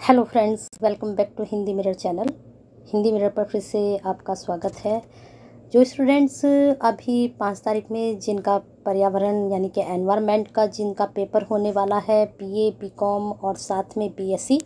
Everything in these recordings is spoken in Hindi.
Hello friends welcome back to Hindi mirror channel Hindi mirror पर फिर से आपका स्वागत है। जो स्टूडेंट्स अभी पाँच तारीख में जिनका पर्यावरण यानी कि एनवायरनमेंट का जिनका पेपर होने वाला है बीए बीकॉम और साथ में BSc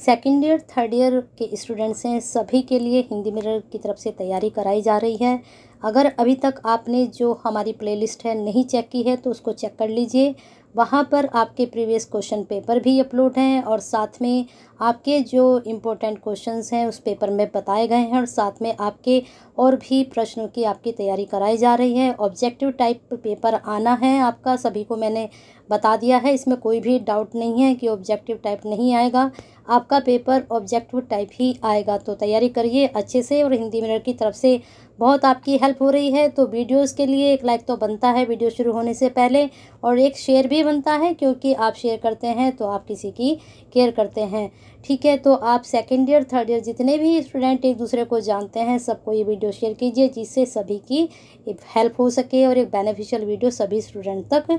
second year third year के स्टूडेंट्स हैं, सभी के लिए हिंदी मिरर की तरफ़ से तैयारी कराई जा रही है। अगर अभी तक आपने जो हमारी प्लेलिस्ट है नहीं चेक की है तो उसको चेक कर लीजिए। वहाँ पर आपके प्रीवियस क्वेश्चन पेपर भी अपलोड हैं और साथ में आपके जो इम्पोर्टेंट क्वेश्चंस हैं, उस पेपर में बताए गए हैं और साथ में आपके और भी प्रश्नों की आपकी तैयारी कराई जा रही है। ऑब्जेक्टिव टाइप पेपर आना है आपका, सभी को मैंने बता दिया है। इसमें कोई भी डाउट नहीं है कि ऑब्जेक्टिव टाइप नहीं आएगा। आपका पेपर ऑब्जेक्टिव टाइप ही आएगा तो तैयारी करिए अच्छे से और हिंदी मिनर की तरफ़ से बहुत आपकी हेल्प हो रही है। तो वीडियोस के लिए एक लाइक तो बनता है वीडियो शुरू होने से पहले और एक शेयर भी बनता है, क्योंकि आप शेयर करते हैं तो आप किसी की केयर करते हैं। ठीक है तो आप सेकेंड ईयर थर्ड ईयर जितने भी स्टूडेंट एक दूसरे को जानते हैं, सबको ये वीडियो शेयर कीजिए, जिससे सभी की हेल्प हो सके और एक बेनिफिशियल वीडियो सभी स्टूडेंट तक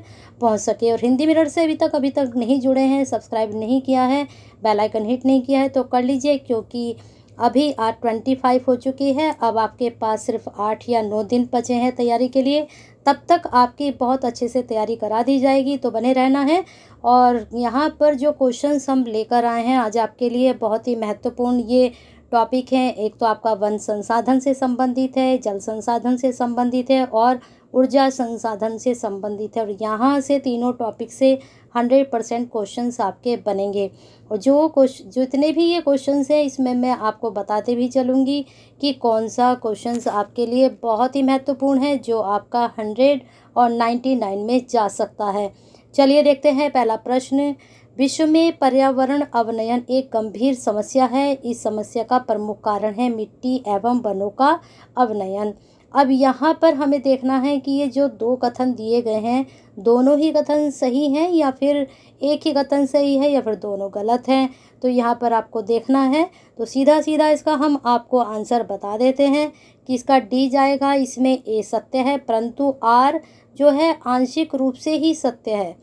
पहुँच सके। और हिंदी मिरर से अभी तक अभी तक नहीं जुड़े हैं सब्सक्राइब नहीं किया है बेल आइकन हिट नहीं किया है तो कर लीजिए, क्योंकि अभी आठ ट्वेंटी फाइव हो चुकी है। अब आपके पास सिर्फ़ आठ या नौ दिन बचे हैं तैयारी के लिए। तब तक आपकी बहुत अच्छे से तैयारी करा दी जाएगी तो बने रहना है। और यहाँ पर जो क्वेश्चंस हम लेकर आए हैं, आज आपके लिए बहुत ही महत्वपूर्ण ये टॉपिक हैं। एक तो आपका वन संसाधन से संबंधित है, जल संसाधन से संबंधित है और ऊर्जा संसाधन से संबंधित है और यहाँ से तीनों टॉपिक से हंड्रेड परसेंट क्वेश्चन आपके बनेंगे। और जो क्वेश्चन जितने भी ये क्वेश्चन हैं, इसमें मैं आपको बताते भी चलूँगी कि कौन सा क्वेश्चन आपके लिए बहुत ही महत्वपूर्ण है, जो आपका हंड्रेड और नाइन्टी नाइन में जा सकता है। चलिए देखते हैं पहला प्रश्न। विश्व में पर्यावरण अवनयन एक गंभीर समस्या है। इस समस्या का प्रमुख कारण है मिट्टी एवं वनों का अवनयन। अब यहाँ पर हमें देखना है कि ये जो दो कथन दिए गए हैं, दोनों ही कथन सही हैं या फिर एक ही कथन सही है या फिर दोनों गलत हैं? तो यहाँ पर आपको देखना है। तो सीधा सीधा इसका हम आपको आंसर बता देते हैं कि इसका डी जाएगा। इसमें ए सत्य है, परंतु आर जो है आंशिक रूप से ही सत्य है।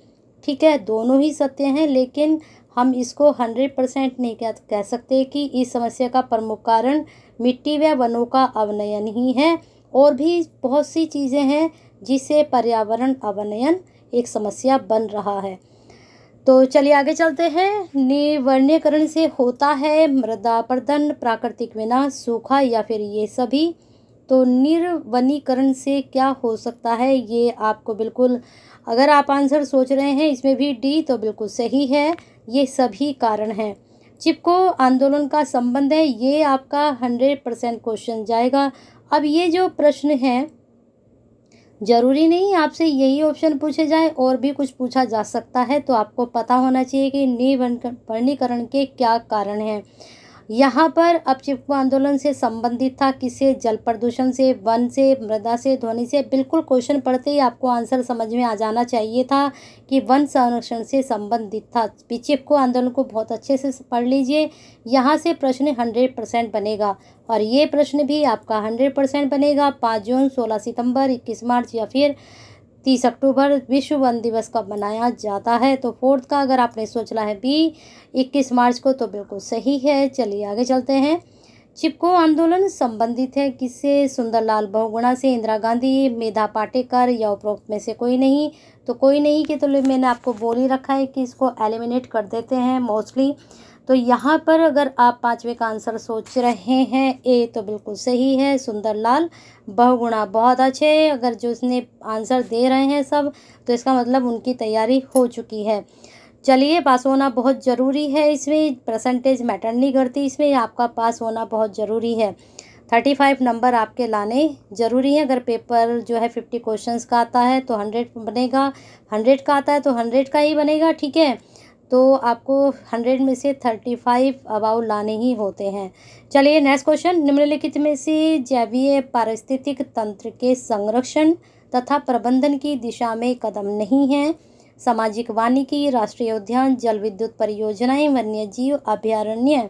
ठीक है, दोनों ही सत्य हैं, लेकिन हम इसको हंड्रेड परसेंट नहीं कह कह सकते कि इस समस्या का प्रमुख कारण मिट्टी व वनों का अवनयन ही है। और भी बहुत सी चीज़ें हैं जिससे पर्यावरण अवनयन एक समस्या बन रहा है। तो चलिए आगे चलते हैं। निवर्णीकरण से होता है मृदा प्रदन प्राकृतिक विनाश, सूखा या फिर ये सभी। तो निर्वनीकरण से क्या हो सकता है, ये आपको बिल्कुल, अगर आप आंसर सोच रहे हैं इसमें भी डी तो बिल्कुल सही है, ये सभी कारण हैं। चिपको आंदोलन का संबंध है, ये आपका हंड्रेड परसेंट क्वेश्चन जाएगा। अब ये जो प्रश्न है, ज़रूरी नहीं आपसे यही ऑप्शन पूछे जाए, और भी कुछ पूछा जा सकता है तो आपको पता होना चाहिए कि निवर्णीकरण के क्या कारण हैं। यहाँ पर अब चिपको आंदोलन से संबंधित था किससे जल प्रदूषण से, वन से, मृदा से, ध्वनि से, बिल्कुल क्वेश्चन पढ़ते ही आपको आंसर समझ में आ जाना चाहिए था कि वन संरक्षण से संबंधित था। चिपको आंदोलन को बहुत अच्छे से पढ़ लीजिए, यहाँ से प्रश्न हंड्रेड परसेंट बनेगा और ये प्रश्न भी आपका हंड्रेड परसेंट बनेगा। पाँच जून, सोलह सितंबर, इक्कीस मार्च या फिर तीस अक्टूबर विश्व वन दिवस कब मनाया जाता है? तो फोर्थ का अगर आपने सोचना है बी इक्कीस मार्च को तो बिल्कुल सही है। चलिए आगे चलते हैं। चिपको आंदोलन संबंधित है। किससे? सुंदरलाल बहुगुणा से, इंदिरा गांधी, मेधा पाटेकर या उपरोक्त में से कोई नहीं। तो कोई नहीं कि तो मैंने आपको बोल ही रखा है कि इसको एलिमिनेट कर देते हैं। मोस्टली तो यहाँ पर अगर आप पाँचवें का आंसर सोच रहे हैं ए तो बिल्कुल सही है सुंदरलाल बहुगुणा बहुत अच्छे, अगर जो इसने आंसर दे रहे हैं सब तो इसका मतलब उनकी तैयारी हो चुकी है। चलिए पास होना बहुत ज़रूरी है इसमें परसेंटेज मैटर नहीं करती इसमें, आपका पास होना बहुत ज़रूरी है। थर्टी फाइव नंबर आपके लाने ज़रूरी है, अगर पेपर जो है फिफ्टी क्वेश्चंस का आता है तो हंड्रेड बनेगा हंड्रेड का आता है तो हंड्रेड का ही बनेगा, ठीक है? तो आपको हंड्रेड में से थर्टी फाइव अबाउ लाने ही होते हैं। चलिए नेक्स्ट क्वेश्चन निम्नलिखित में से जैवीय पारिस्थितिक तंत्र के संरक्षण तथा प्रबंधन की दिशा में कदम नहीं है। सामाजिक वानिकी राष्ट्रीय उद्यान, जल विद्युत परियोजनाएँ वन्य जीव अभ्यारण्य।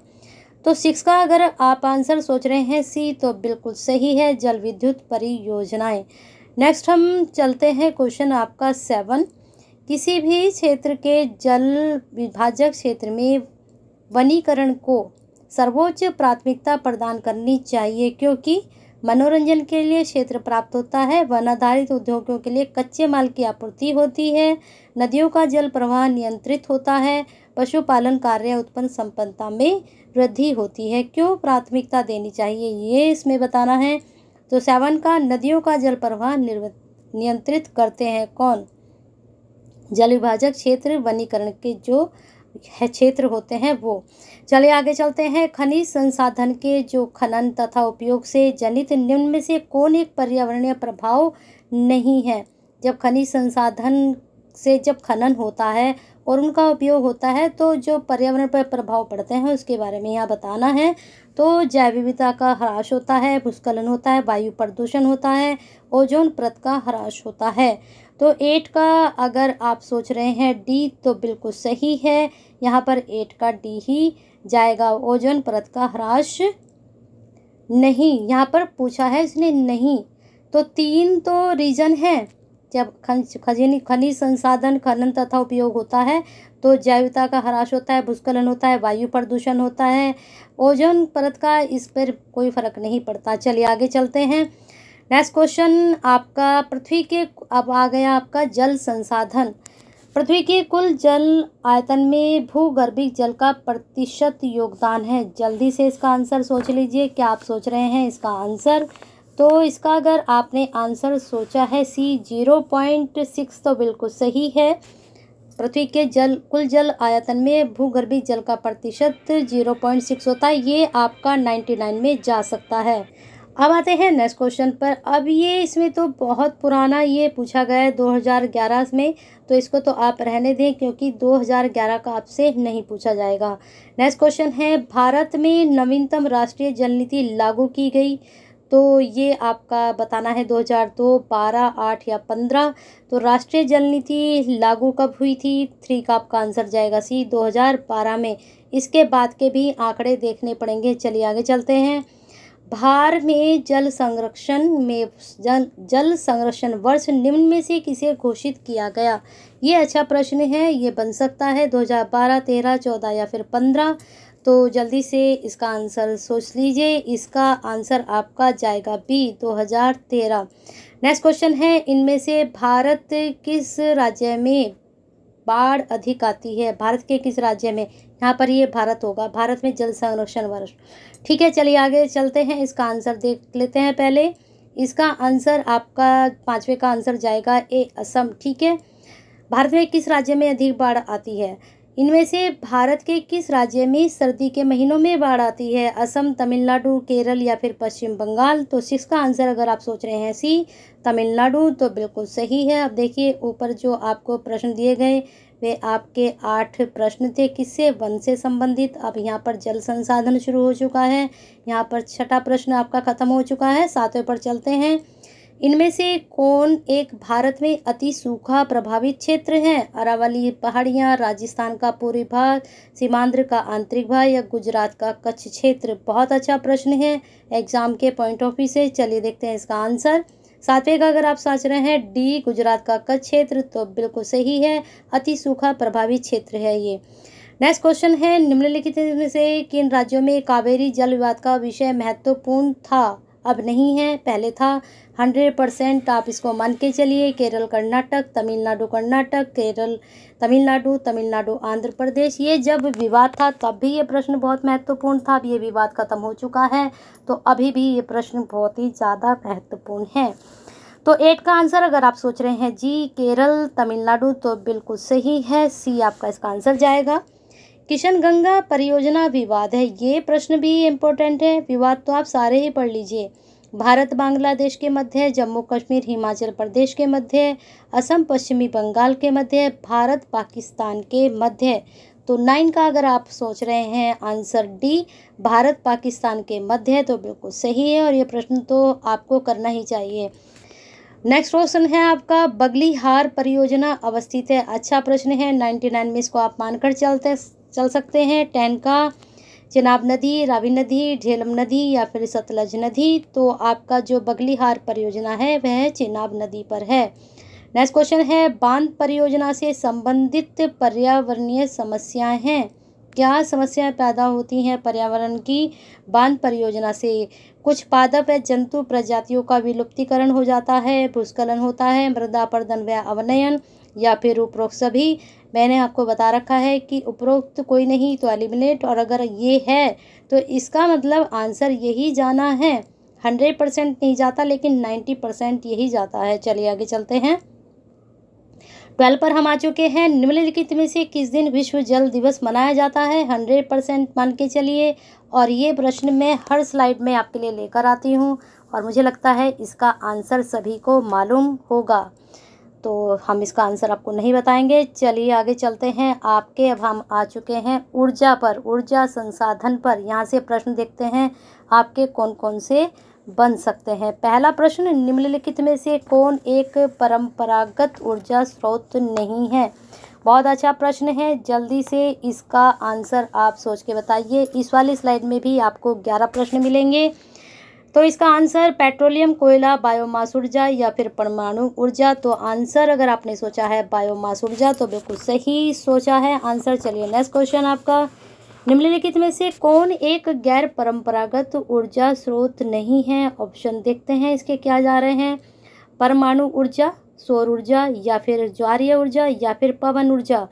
तो सिक्स का अगर आप आंसर सोच रहे हैं सी तो बिल्कुल सही है, जल विद्युत परियोजनाएँ। नेक्स्ट हम चलते हैं क्वेश्चन आपका सेवन किसी भी क्षेत्र के जल विभाजक क्षेत्र में वनीकरण को सर्वोच्च प्राथमिकता प्रदान करनी चाहिए, क्योंकि मनोरंजन के लिए क्षेत्र प्राप्त होता है। वन आधारित उद्योगों के लिए कच्चे माल की आपूर्ति होती है, नदियों का जल प्रवाह नियंत्रित होता है, पशुपालन कार्य उत्पन्न संपन्नता में वृद्धि होती है। क्यों प्राथमिकता देनी चाहिए, ये इसमें बताना है। तो सेवन का, नदियों का जल प्रवाह नियंत्रित करते हैं कौन? जल विभाजक क्षेत्र वनीकरण के जो है क्षेत्र होते हैं वो। चले आगे चलते हैं। खनिज संसाधन के जो खनन तथा उपयोग से जनित निम्न में से कौन एक पर्यावरणीय प्रभाव नहीं है? जब खनिज संसाधन से जब खनन होता है और उनका उपयोग होता है तो जो पर्यावरण पर प्रभाव पड़ते हैं उसके बारे में यहाँ बताना है। तो जैव विविधता का ह्रास होता है, भूस्खलन होता है, वायु प्रदूषण होता है, ओजोन परत का ह्रास होता है। तो एट का अगर आप सोच रहे हैं, डी तो बिल्कुल सही है। यहाँ पर एट का डी ही जाएगा, ओजोन परत का ह्रास नहीं। यहाँ पर पूछा है इसने नहीं। तो तीन तो रीजन है। जब खनिज खनिज संसाधन खनन तथा उपयोग होता है तो जैविकता का ह्रास होता है, भूस्खलन होता है, वायु प्रदूषण होता है, ओजोन परत का इस पर कोई फ़र्क नहीं पड़ता। चलिए आगे चलते हैं। नेक्स्ट क्वेश्चन आपका पृथ्वी के, अब आ गया आपका जल संसाधन। पृथ्वी के कुल जल आयतन में भूगर्भिक जल का प्रतिशत योगदान है। जल्दी से इसका आंसर सोच लीजिए, क्या आप सोच रहे हैं इसका आंसर तो इसका अगर आपने आंसर सोचा है, सी ज़ीरो पॉइंट सिक्स तो बिल्कुल सही है। पृथ्वी के जल, कुल जल आयतन में भूगर्भी जल का प्रतिशत ज़ीरो पॉइंट सिक्स होता है, ये आपका नाइन्टी नाइन में जा सकता है। अब आते हैं नेक्स्ट क्वेश्चन पर। अब ये इसमें तो बहुत पुराना ये पूछा गया है 2011 में तो इसको तो आप रहने दें क्योंकि 2011 का आपसे नहीं पूछा जाएगा। नेक्स्ट क्वेश्चन है, भारत में नवीनतम राष्ट्रीय जल नीति लागू की गई तो ये आपका बताना है 2002 बारह आठ या पंद्रह। तो राष्ट्रीय जल नीति लागू कब हुई थी? थ्री का आपका आंसर जाएगा सी 2012 में। इसके बाद के भी आंकड़े देखने पड़ेंगे। चलिए आगे चलते हैं। भार में जल संरक्षण में जल जल संरक्षण वर्ष निम्न में से किसे घोषित किया गया? ये अच्छा प्रश्न है ये बन सकता है। 2012, 13, 14 या फिर 15 तो जल्दी से इसका आंसर सोच लीजिए। इसका आंसर आपका जाएगा बी 2013 नेक्स्ट क्वेश्चन है, इनमें से भारत किस राज्य में बाढ़ अधिक आती है? भारत के किस राज्य में? यहाँ पर ये भारत होगा। भारत में जल संरक्षण वर्ष। ठीक है, चलिए आगे चलते हैं। इसका आंसर देख लेते हैं पहले। इसका आंसर आपका, पाँचवें का आंसर जाएगा ए असम। ठीक है? भारत में किस राज्य में अधिक बाढ़ आती है? इनमें से भारत के किस राज्य में सर्दी के महीनों में बाढ़ आती है? असम, तमिलनाडु, केरल या फिर पश्चिम बंगाल? तो सिक्स का आंसर अगर आप सोच रहे हैं, सी, तमिलनाडु तो बिल्कुल सही है। अब देखिए, ऊपर जो आपको प्रश्न दिए गए, वे आपके आठ प्रश्न थे। किससे? वन से संबंधित। अब यहाँ पर जल संसाधन शुरू हो चुका है। यहाँ पर छठा प्रश्न आपका खत्म हो चुका है। सातवें पर चलते हैं। इनमें से कौन एक भारत में अति सूखा, प्रभावित क्षेत्र है। अरावली पहाड़ियाँ, राजस्थान का पूर्वी भाग, सीमांध्र का आंतरिक भाग या गुजरात का कच्छ क्षेत्र। बहुत अच्छा प्रश्न है। एग्ज़ाम के पॉइंट ऑफ़ व्यू से चलिए देखते हैं इसका आंसर। सातवें का अगर आप सोच रहे हैं, डी, गुजरात का कच्छ क्षेत्र तो बिल्कुल सही है। अति सूखा, प्रभावित क्षेत्र है ये। नेक्स्ट क्वेश्चन है, निम्नलिखित में से किन राज्यों में कावेरी जल विवाद का विषय महत्वपूर्ण था? अब नहीं है, पहले था। हंड्रेड परसेंट आप इसको मान के चलिए, केरल कर्नाटक, तमिलनाडु कर्नाटक, केरल तमिलनाडु तमिलनाडु आंध्र प्रदेश। ये जब विवाद था, तब भी ये प्रश्न बहुत महत्वपूर्ण था। अब ये विवाद खत्म हो चुका है तो अभी भी ये प्रश्न बहुत ही ज़्यादा महत्वपूर्ण है। तो एट का आंसर अगर आप सोच रहे हैं, जी, केरल, तमिलनाडु तो बिल्कुल सही है। सी, आपका इसका आंसर जाएगा। किशन गंगा परियोजना विवाद है। ये प्रश्न भी इम्पोर्टेंट है। विवाद तो आप सारे ही पढ़ लीजिए। भारत बांग्लादेश के मध्य जम्मू कश्मीर, हिमाचल प्रदेश के मध्य असम, पश्चिमी बंगाल के मध्य भारत पाकिस्तान के मध्य तो नाइन का अगर आप सोच रहे हैं, आंसर डी, भारत पाकिस्तान के मध्य तो बिल्कुल सही है और ये प्रश्न तो आपको करना ही चाहिए। नेक्स्ट क्वेश्चन है आपका, बगली हार परियोजना अवस्थित है। अच्छा प्रश्न है नाइन्टी नाइन में इसको आप मानकर चलते चल सकते हैं। टेन का चिनाब नदी, रावी नदी झेलम नदी या फिर सतलज नदी। तो आपका जो बगलीहार परियोजना है, वह चिनाब नदी पर है। नेक्स्ट क्वेश्चन है, बाँध परियोजना से संबंधित पर्यावरणीय समस्याएँ हैं। क्या समस्याएँ पैदा होती हैं पर्यावरण की बाँध परियोजना से? कुछ पादप है जंतु प्रजातियों का विलुप्तिकरण हो जाता है, भूस्खलन होता है, मृदा पर्दन व अवनयन या फिर उपरोक्त सभी, मैंने आपको बता रखा है कि उपरोक्त कोई नहीं तो एलिमिनेट और अगर ये है तो इसका मतलब आंसर यही जाना है। हंड्रेड परसेंट नहीं जाता, लेकिन नाइन्टी परसेंट यही जाता है। चलिए आगे चलते हैं। ट्वेल्व पर हम आ चुके हैं। निम्नलिखित में से किस दिन विश्व जल दिवस मनाया जाता है? हंड्रेड परसेंट मान के चलिए। और ये प्रश्न मैं हर स्लाइड में आपके लिए लेकर आती हूँ, और मुझे लगता है इसका आंसर सभी को मालूम होगा। तो हम इसका आंसर आपको नहीं बताएँगे। चलिए आगे चलते हैं। आपके अब हम आ चुके हैं ऊर्जा पर, ऊर्जा संसाधन पर। यहाँ से प्रश्न देखते हैं, आपके कौन कौन से बन सकते हैं? पहला प्रश्न, निम्नलिखित में से कौन एक परंपरागत ऊर्जा स्रोत नहीं है? बहुत अच्छा प्रश्न है, जल्दी से इसका आंसर आप सोच के बताइए। इस वाली स्लाइड में भी आपको ग्यारह प्रश्न मिलेंगे। तो इसका आंसर पेट्रोलियम, कोयला, बायोमास ऊर्जा या फिर परमाणु ऊर्जा। तो आंसर अगर आपने सोचा है बायोमास ऊर्जा तो बिल्कुल सही सोचा है। आंसर चलिए नेक्स्ट क्वेश्चन आपका। निम्नलिखित में से कौन एक गैर परंपरागत ऊर्जा स्रोत नहीं है? ऑप्शन देखते हैं इसके क्या जा रहे हैं। परमाणु ऊर्जा, सौर ऊर्जा या फिर ज्वारीय ऊर्जा या फिर पवन ऊर्जा।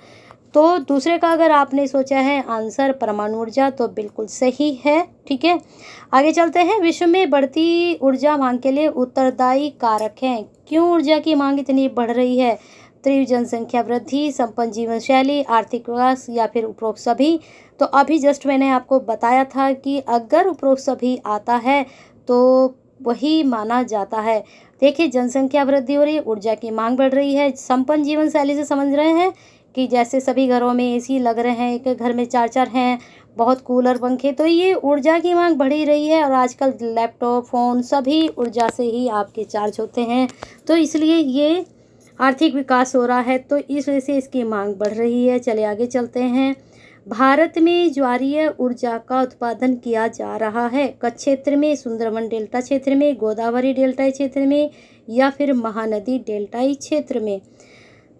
तो दूसरे का अगर आपने सोचा है आंसर परमाणु ऊर्जा तो बिल्कुल सही है, ठीक है? आगे चलते हैं। विश्व में बढ़ती ऊर्जा मांग के लिए उत्तरदायी कारक हैं। क्यों ऊर्जा की मांग इतनी बढ़ रही है? तीव्र जनसंख्या वृद्धि, संपन्न जीवन शैली आर्थिक विकास या फिर उपरोक्त सभी? तो अभी जस्ट मैंने आपको बताया था कि अगर उपरोक्त सभी आता है तो वही माना जाता है। देखिए, जनसंख्या वृद्धि हो रही है, ऊर्जा की मांग बढ़ रही है। संपन्न जीवन शैली से समझ रहे हैं कि जैसे सभी घरों में एसी लग रहे हैं, एक घर में चार चार हैं, बहुत कूलर, पंखे तो ये ऊर्जा की मांग बढ़ी रही है और आजकल लैपटॉप, फ़ोन सभी ऊर्जा से ही आपके चार्ज होते हैं। तो इसलिए ये आर्थिक विकास हो रहा है तो इस वजह से इसकी मांग बढ़ रही है। चले आगे चलते हैं। भारत में ज्वारीय ऊर्जा का उत्पादन किया जा रहा है। कच्छ क्षेत्र में, सुंदरवन डेल्टा क्षेत्र में, गोदावरी डेल्टा क्षेत्र में या फिर महानदी डेल्टाई क्षेत्र में?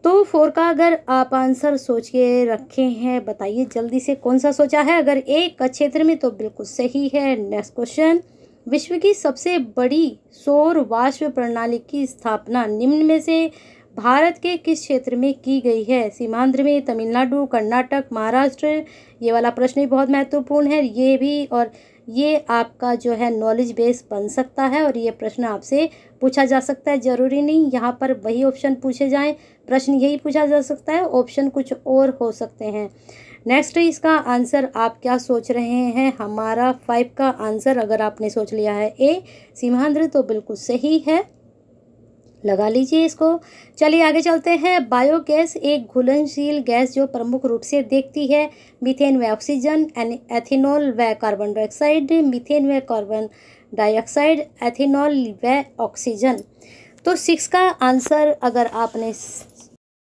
तो फोर का अगर आप आंसर सोच के रखे हैं, बताइए जल्दी से कौन सा सोचा है? अगर ए कच्छ क्षेत्र में तो बिल्कुल सही है। नेक्स्ट क्वेश्चन विश्व की सबसे बड़ी सौर वाष्प प्रणाली की स्थापना निम्न में से भारत के किस क्षेत्र में की गई है? सीमांध्र में, तमिलनाडु, कर्नाटक, महाराष्ट्र? ये वाला प्रश्न भी बहुत महत्वपूर्ण है, ये भी और ये आपका जो है नॉलेज बेस बन सकता है और ये प्रश्न आपसे पूछा जा सकता है। ज़रूरी नहीं, यहाँ पर वही ऑप्शन पूछे जाएँ। प्रश्न यही पूछा जा सकता है ऑप्शन कुछ और हो सकते हैं। नेक्स्ट इसका आंसर आप क्या सोच रहे हैं? हमारा फाइव का आंसर अगर आपने सोच लिया है ए सीमांध्र तो बिल्कुल सही है। लगा लीजिए इसको। चलिए आगे चलते हैं। बायोगैस एक घुलनशील गैस जो प्रमुख रूप से देखती है। मीथेन व ऑक्सीजन एथिनॉल व कार्बन डाइऑक्साइड, मीथेन व कार्बन डाइऑक्साइड, एथिनॉल व ऑक्सीजन। तो सिक्स का आंसर अगर आपने